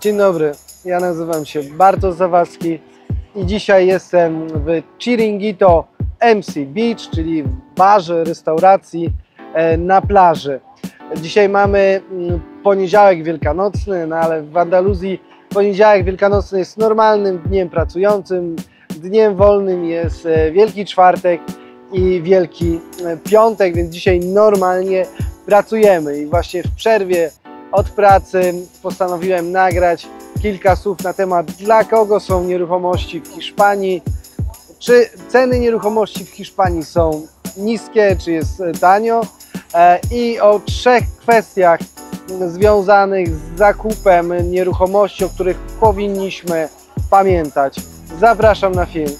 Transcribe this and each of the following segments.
Dzień dobry, ja nazywam się Bartosz Zawadzki i dzisiaj jestem w Chiringito MC Beach, czyli w barze, restauracji e, na plaży. Dzisiaj mamy mm, poniedziałek wielkanocny, no ale w Andaluzji poniedziałek wielkanocny jest normalnym dniem pracującym, dniem wolnym jest e, Wielki Czwartek i Wielki e, Piątek, więc dzisiaj normalnie pracujemy i właśnie w przerwie od pracy postanowiłem nagrać kilka słów na temat dla kogo są nieruchomości w Hiszpanii, czy ceny nieruchomości w Hiszpanii są niskie, czy jest e, tanio e, i o trzech kwestiach związanych z zakupem nieruchomości, o których powinniśmy pamiętać. Zapraszam na film.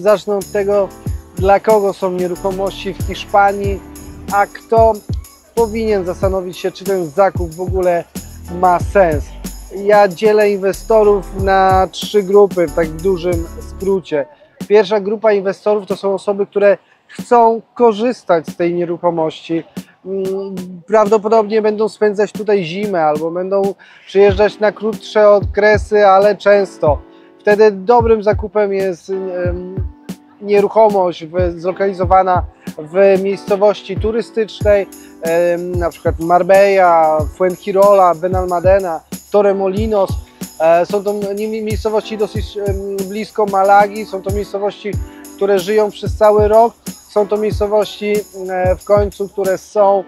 Zacznę od tego, dla kogo są nieruchomości w Hiszpanii, a kto powinien zastanowić się, czy ten zakup w ogóle ma sens. Ja dzielę inwestorów na trzy grupy w tak dużym skrócie. Pierwsza grupa inwestorów to są osoby, które chcą korzystać z tej nieruchomości. Mm, Prawdopodobnie będą spędzać tutaj zimę albo będą przyjeżdżać na krótsze okresy, ale często. Wtedy dobrym zakupem jest nieruchomość zlokalizowana w miejscowości turystycznej, na przykład Marbella, Fuengirola, Benalmadena, Torremolinos. E, Są to mi- miejscowości dosyć blisko Malagi, są to miejscowości, które żyją przez cały rok. Są to miejscowości e, w końcu, które są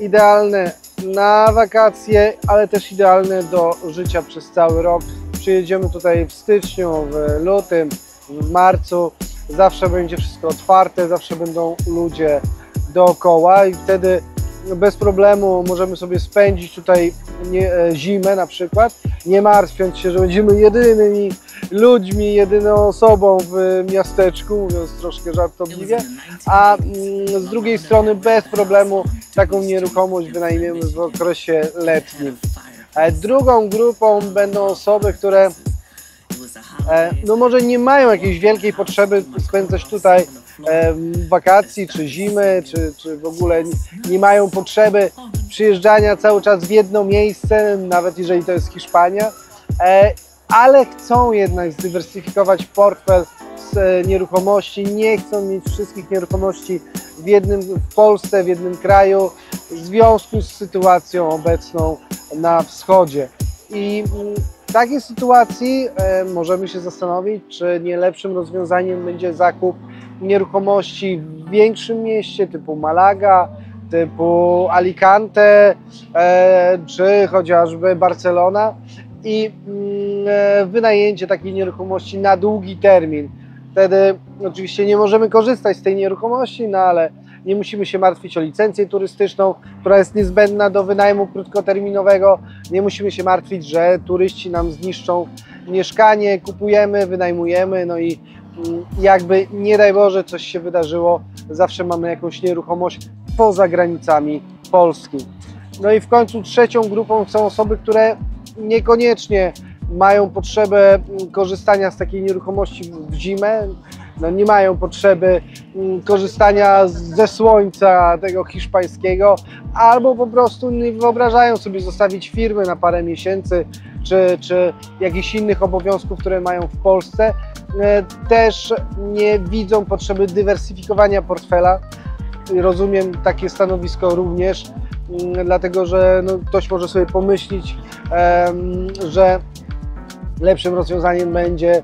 idealne na wakacje, ale też idealne do życia przez cały rok. Przyjedziemy tutaj w styczniu, w lutym, w marcu. Zawsze będzie wszystko otwarte, zawsze będą ludzie dookoła i wtedy bez problemu możemy sobie spędzić tutaj nie, e, zimę na przykład, nie martwiąc się, że będziemy jedynymi ludźmi, jedyną osobą w miasteczku, mówiąc troszkę żartobliwie, a mm, z drugiej strony bez problemu taką nieruchomość wynajmiemy w okresie letnim. E, Drugą grupą będą osoby, które no może nie mają jakiejś wielkiej potrzeby spędzać tutaj e, wakacji, czy zimy, czy, czy w ogóle nie- mają potrzeby przyjeżdżania cały czas w jedno miejsce, nawet jeżeli to jest Hiszpania, e, ale chcą jednak zdywersyfikować portfel z e, nieruchomości, nie chcą mieć wszystkich nieruchomości w jednym, w Polsce, w jednym kraju, w związku z sytuacją obecną na wschodzie. I mm, w takiej sytuacji e, możemy się zastanowić, czy nie lepszym rozwiązaniem będzie zakup nieruchomości w większym mieście typu Malaga, typu Alicante, e, czy chociażby Barcelona i mm, e, wynajęcie takiej nieruchomości na długi termin. Wtedy oczywiście nie możemy korzystać z tej nieruchomości, no ale nie musimy się martwić o licencję turystyczną, która jest niezbędna do wynajmu krótkoterminowego. Nie musimy się martwić, że turyści nam zniszczą mieszkanie, kupujemy, wynajmujemy, no i mm, jakby nie daj Boże coś się wydarzyło, zawsze mamy jakąś nieruchomość poza granicami Polski. No i w końcu trzecią grupą są osoby, które niekoniecznie mają potrzebę mm, korzystania z takiej nieruchomości w zimę, no nie mają potrzeby korzystania ze słońca tego hiszpańskiego, albo po prostu nie wyobrażają sobie zostawić firmy na parę miesięcy, czy, czy jakichś innych obowiązków, które mają w Polsce. E, Też nie widzą potrzeby dywersyfikowania portfela. Rozumiem takie stanowisko również, mm, dlatego że no, ktoś może sobie pomyśleć, że lepszym rozwiązaniem będzie,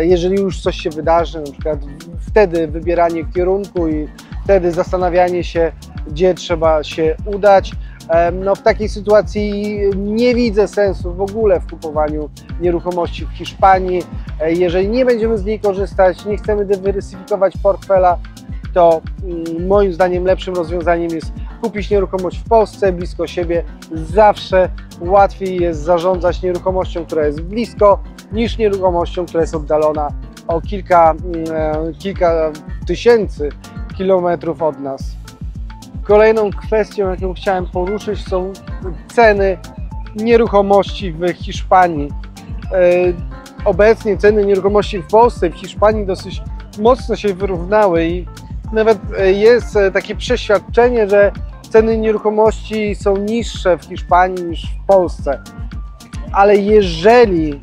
jeżeli już coś się wydarzy, na przykład wtedy wybieranie kierunku i wtedy zastanawianie się, gdzie trzeba się udać. Em, No, w takiej sytuacji nie widzę sensu w ogóle w kupowaniu nieruchomości w Hiszpanii. E, Jeżeli nie będziemy z niej korzystać, nie chcemy dywersyfikować portfela, to mm, moim zdaniem lepszym rozwiązaniem jest kupić nieruchomość w Polsce, blisko siebie. Zawsze łatwiej jest zarządzać nieruchomością, która jest blisko, niż nieruchomością, która jest oddalona o kilka, mm, e, kilka tysięcy kilometrów od nas. Kolejną kwestią, jaką chciałem poruszyć, są ceny nieruchomości w Hiszpanii. E, Obecnie ceny nieruchomości w Polsce i w Hiszpanii dosyć mocno się wyrównały i nawet e, jest takie przeświadczenie, że ceny nieruchomości są niższe w Hiszpanii niż w Polsce. ale jeżeli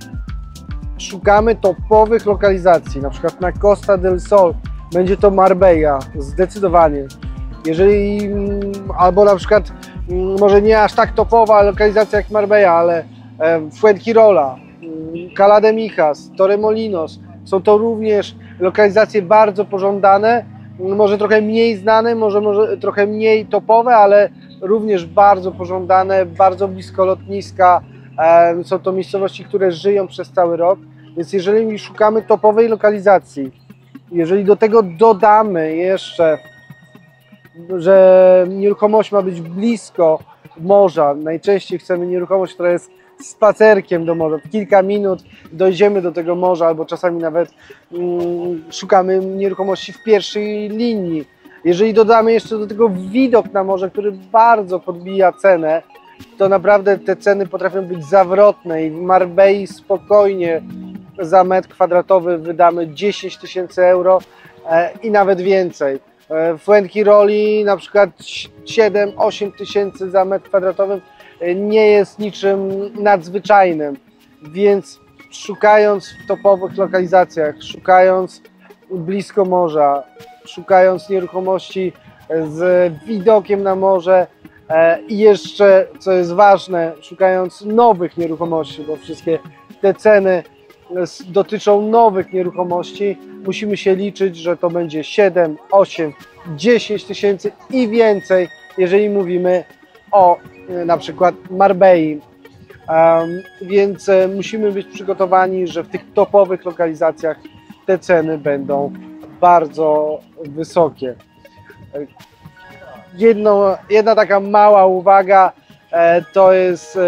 szukamy topowych lokalizacji, na przykład na Costa del Sol, będzie to Marbella, zdecydowanie. Jeżeli, mm, albo na przykład, mm, może nie aż tak topowa lokalizacja jak Marbella, ale Fuengirola, mm, Cala de Mijas, Torremolinos, są to również lokalizacje bardzo pożądane, może trochę mniej znane, może, może trochę mniej topowe, ale również bardzo pożądane, bardzo blisko lotniska. Są to miejscowości, które żyją przez cały rok. Więc jeżeli szukamy topowej lokalizacji, jeżeli do tego dodamy jeszcze, że nieruchomość ma być blisko morza, najczęściej chcemy nieruchomość, która jest spacerkiem do morza, w kilka minut dojdziemy do tego morza, albo czasami nawet mm, szukamy nieruchomości w pierwszej linii. Jeżeli dodamy jeszcze do tego widok na morze, który bardzo podbija cenę, to naprawdę te ceny potrafią być zawrotne i w Marbei spokojnie za metr kwadratowy wydamy 10 tysięcy euro e, i nawet więcej. E, W Fuenchiroli na przykład 7-8 tysięcy za metr kwadratowy nie jest niczym nadzwyczajnym, więc szukając w topowych lokalizacjach, szukając blisko morza, szukając nieruchomości z widokiem na morze e, i jeszcze, co jest ważne, szukając nowych nieruchomości, bo wszystkie te ceny dotyczą nowych nieruchomości, musimy się liczyć, że to będzie 7, 8, 10 tysięcy i więcej, jeżeli mówimy o e, na przykład Marbei. Więc e, musimy być przygotowani, że w tych topowych lokalizacjach te ceny będą bardzo wysokie. E, Jedno, jedna taka mała uwaga e, to jest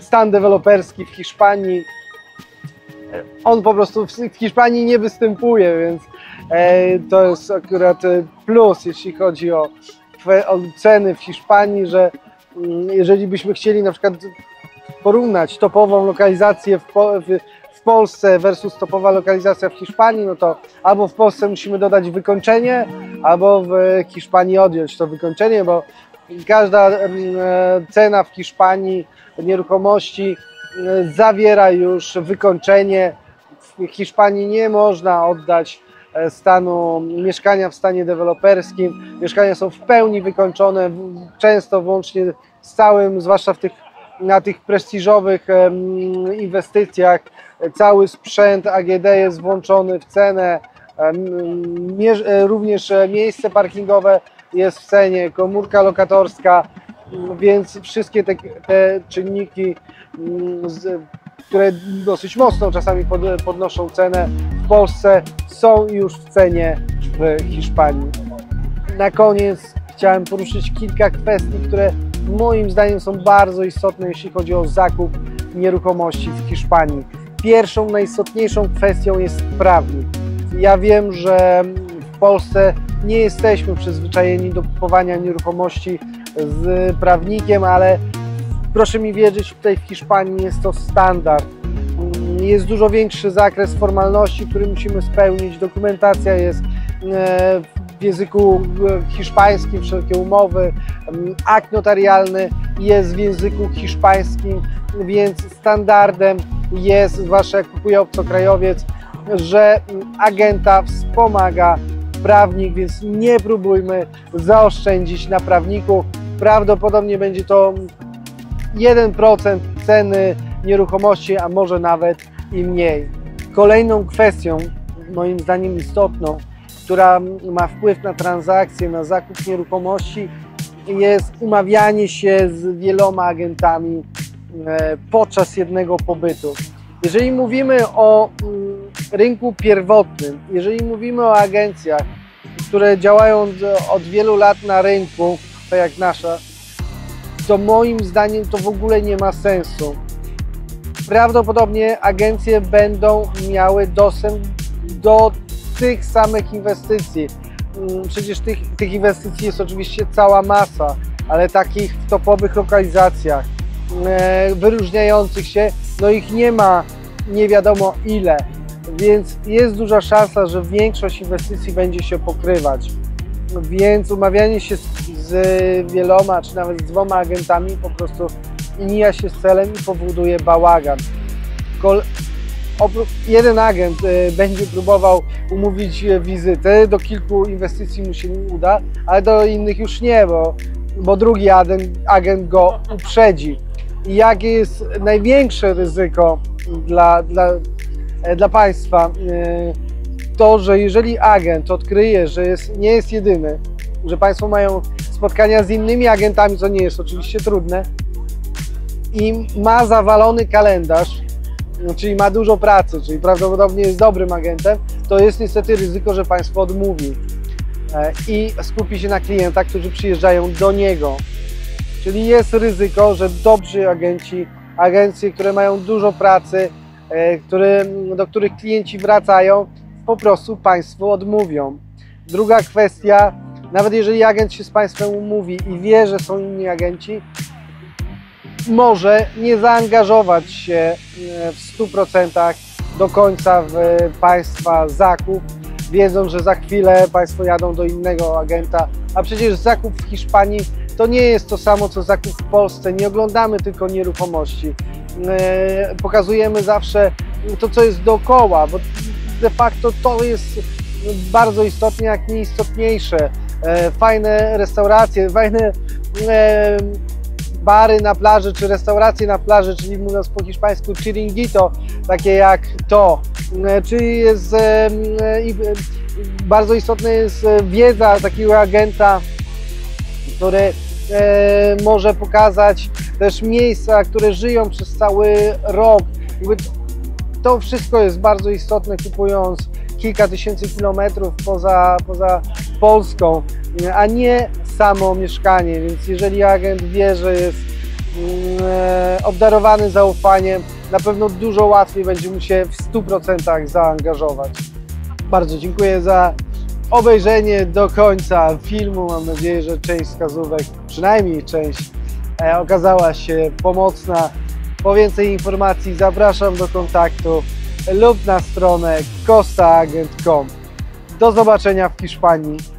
stan deweloperski w Hiszpanii. On po prostu w Hiszpanii nie występuje, więc to jest akurat plus, jeśli chodzi o ceny w Hiszpanii, że mm, jeżeli byśmy chcieli na przykład porównać topową lokalizację w, po, w, w Polsce versus topowa lokalizacja w Hiszpanii, no to albo w Polsce musimy dodać wykończenie, albo w Hiszpanii odjąć to wykończenie, bo każda mm, e, cena w Hiszpanii nieruchomości e, zawiera już wykończenie. W Hiszpanii nie można oddać stanu mieszkania w stanie deweloperskim. Mieszkania są w pełni wykończone, często włącznie z całym, zwłaszcza w tych, na tych prestiżowych inwestycjach, e, cały sprzęt AGD jest włączony w cenę. E, Również e, miejsce parkingowe jest w cenie, komórka lokatorska, więc wszystkie te, te czynniki, m, z, które dosyć mocno czasami pod, podnoszą cenę w Polsce, są już w cenie w Hiszpanii. Na koniec chciałem poruszyć kilka kwestii, które moim zdaniem są bardzo istotne, jeśli chodzi o zakup nieruchomości w Hiszpanii. Pierwszą, najistotniejszą kwestią jest prawnik. Ja wiem, że w Polsce nie jesteśmy przyzwyczajeni do kupowania nieruchomości z prawnikiem, ale proszę mi wierzyć, tutaj w Hiszpanii jest to standard. Jest dużo większy zakres formalności, który musimy spełnić. Dokumentacja jest e, w języku e, hiszpańskim, wszelkie umowy, akt notarialny jest w języku hiszpańskim, więc standardem jest, zwłaszcza jak kupuje obcokrajowiec, że agenta wspomaga prawnik, więc nie próbujmy zaoszczędzić na prawniku. Prawdopodobnie będzie to 1% ceny nieruchomości, a może nawet i mniej. Kolejną kwestią, moim zdaniem istotną, która ma wpływ na transakcje, na zakup nieruchomości, jest umawianie się z wieloma agentami e, podczas jednego pobytu. Jeżeli mówimy o mm, rynku pierwotnym, jeżeli mówimy o agencjach, które działają od- od wielu lat na rynku, tak jak nasza, to moim zdaniem to w ogóle nie ma sensu. Prawdopodobnie agencje będą miały dostęp do tych samych inwestycji. Mm, Przecież tych, tych inwestycji jest oczywiście cała masa, ale takich w topowych lokalizacjach, e, wyróżniających się, no ich nie ma nie wiadomo ile, więc jest duża szansa, że większość inwestycji będzie się pokrywać. Więc umawianie się z, z wieloma, czy nawet z dwoma agentami po prostu mija się z celem i powoduje bałagan. Kol jeden agent e, będzie próbował umówić e, wizytę, do kilku inwestycji mu się uda, ale do innych już nie, bo, bo drugi agent, agent go uprzedzi. I jakie jest największe ryzyko dla, dla, e, dla państwa? To, że jeżeli agent odkryje, że jest, nie jest jedyny, że państwo mają spotkania z innymi agentami, co nie jest oczywiście trudne, i ma zawalony kalendarz, no, czyli ma dużo pracy, czyli prawdopodobnie jest dobrym agentem, to jest niestety ryzyko, że państwo odmówi e, i skupi się na klientach, którzy przyjeżdżają do niego. Czyli jest ryzyko, że dobrzy agenci, agencje, które mają dużo pracy, e, do których klienci wracają, po prostu państwu odmówią. Druga kwestia, nawet jeżeli agent się z państwem umówi i wie, że są inni agenci, może nie zaangażować się e, w 100% do końca w Państwa zakup, wiedząc, że za chwilę Państwo jadą do innego agenta, a przecież zakup w Hiszpanii to nie jest to samo co zakup w Polsce. Nie oglądamy tylko nieruchomości. E, Pokazujemy zawsze to, co jest dookoła, bo de facto to jest bardzo istotne, jak nie istotniejsze. E, Fajne restauracje, fajne e, bary na plaży, czy restauracje na plaży, czyli mówiąc po hiszpańsku chiringuito, takie jak to. E, Czyli jest bardzo istotna jest wiedza takiego agenta, który może pokazać też miejsca, które żyją przez cały rok. To wszystko jest bardzo istotne, kupując kilka tysięcy kilometrów poza, poza Polską, a nie samo mieszkanie. Więc jeżeli agent wie, że jest mm, e, obdarowany zaufaniem, na pewno dużo łatwiej będzie mu się w 100% zaangażować. Bardzo dziękuję za obejrzenie do końca filmu. Mam nadzieję, że część wskazówek, przynajmniej część, e, okazała się pomocna. Po więcej informacji zapraszam do kontaktu lub na stronę costaagent.com. Do zobaczenia w Hiszpanii.